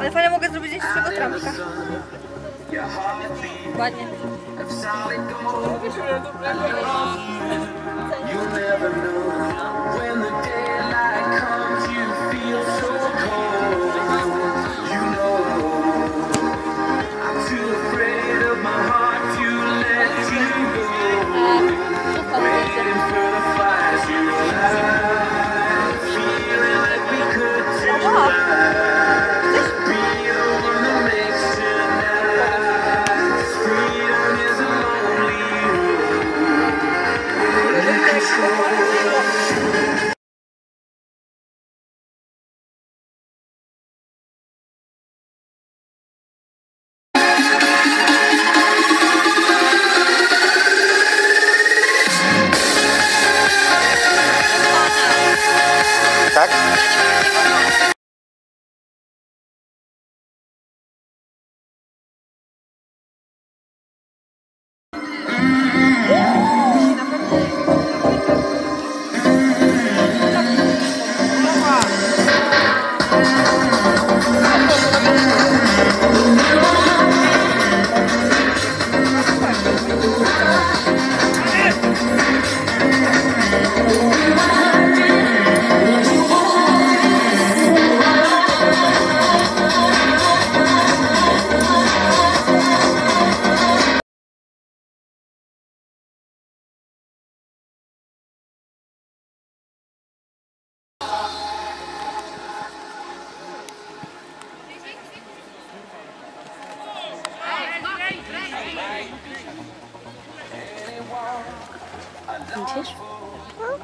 Ale fajnie mogę zrobić zdjęcie tego tramka. Ładnie. You Widzisz? No.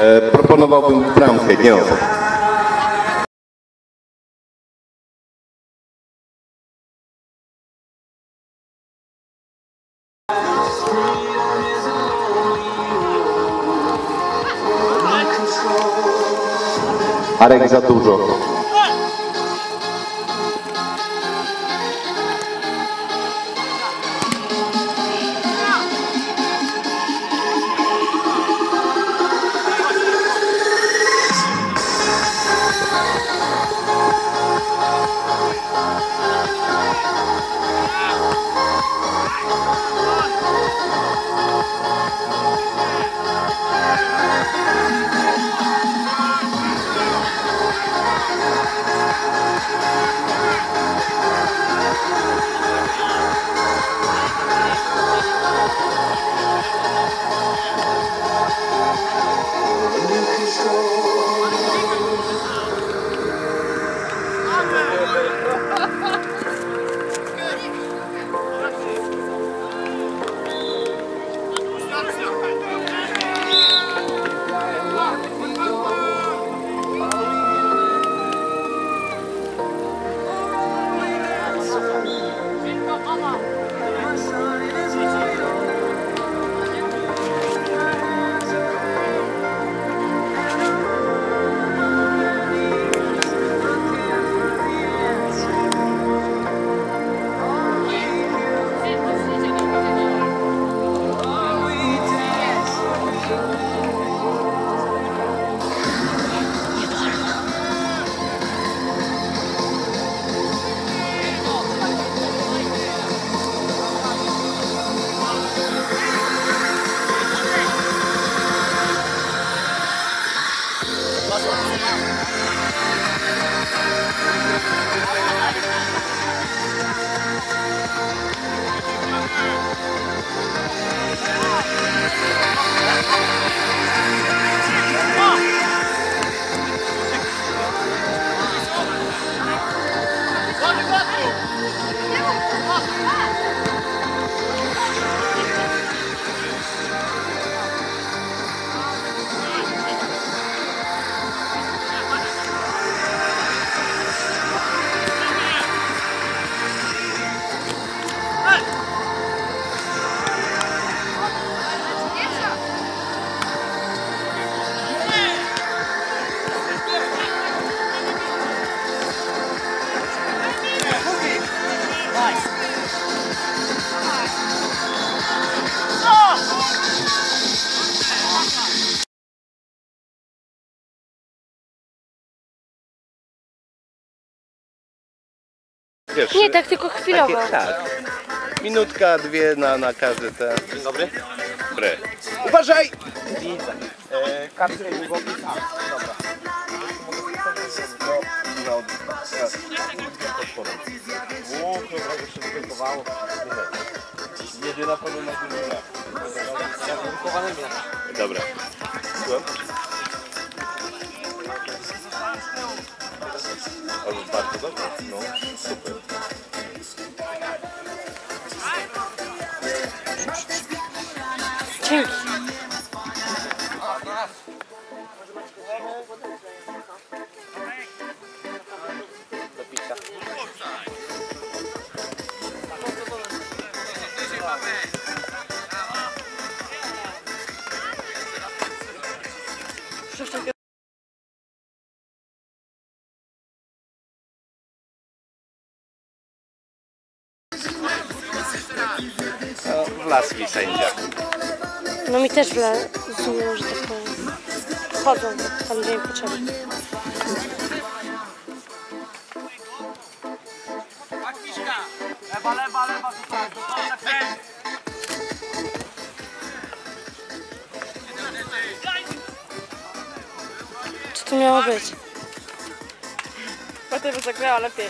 E, proponowałbym bramkę, nie obok. za dużo. Lord. Wiesz, Nie, tak tylko chwilowo. takie, tak. Minutka, dwie na, na każdy ten. Dzień dobry. Dobry. Uważaj! Widzę. E, kartkę długopis. A, dobra. No, się wyblokowało. Jedyna problem na tym Dobra. Ale bardzo dobrze. No, No, wlazł mi sędzia. No mi też wla... zumie, że tak powiem. Chodzą tam, gdzie im potrzeba. Co to miało być? Potem by zagrała lepiej.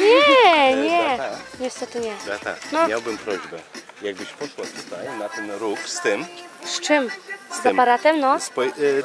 Nie, nie. Niestety nie. Beata, No. miałbym prośbę. Jakbyś poszła tutaj na ten róg z tym, Z czym? Z tym. aparatem, no. z y,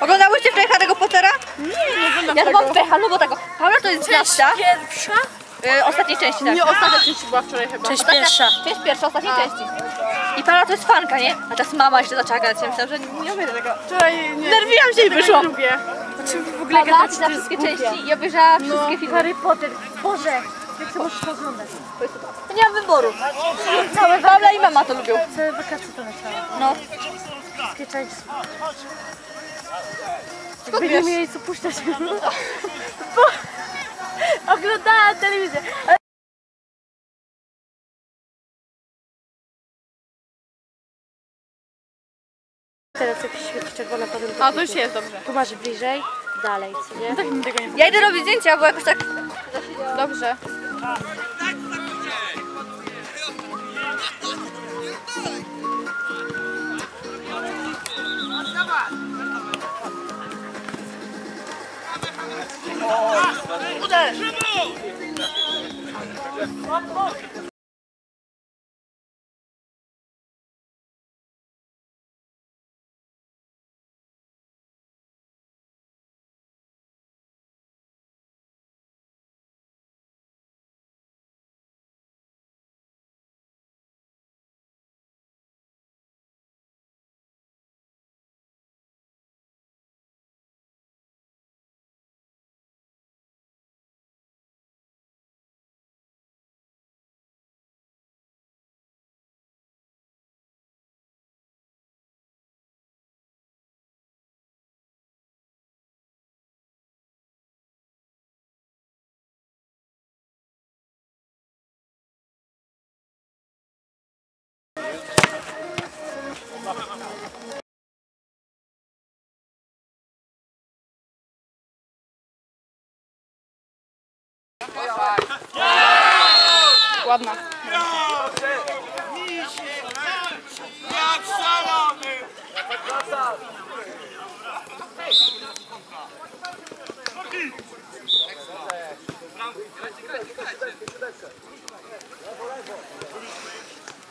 Oglądałyście wczoraj Harry'ego Pottera? Nie, nie Ja to mam pecha, no bo tak. Paula to jest gwiazda. pierwsza? Y, ostatniej części, tak. Nie, ostatnia część była wczoraj chyba. Część Ostatnia- pierwsza. Część pierwsza, ostatniej części. I Paula to jest fanka, nie? A teraz mama jeszcze zaczęła grać. Ja myślałam, że nie umie tego. Wczoraj nie. Nerwiłam się i tego wyszło. Nie lubię. Znaczy w ogóle gadać na to wszystkie części i obejrzała wszystkie filmy. Harry Potter. Boże, jak to możesz to oglądać? Ja nie mam wyboru. Całe Paula i mama to lubią. Całe wakacje to leciało. No. Wszystkie części. Jakby nie mieli co puszczać. Bo oglądałam telewizję. Teraz jak świeci a to już jest dobrze. Tu masz bliżej, dalej, co nie? Tak mi tego nie Ja idę robić zdjęcia, bo jakoś tak... Dobrze. Uderz! Ładna. Jak szalony! Grajcie, grajcie, grajcie!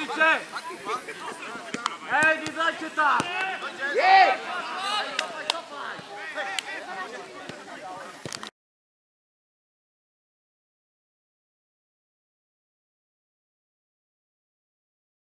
Lice! Ej, widzę cię tam! Jej!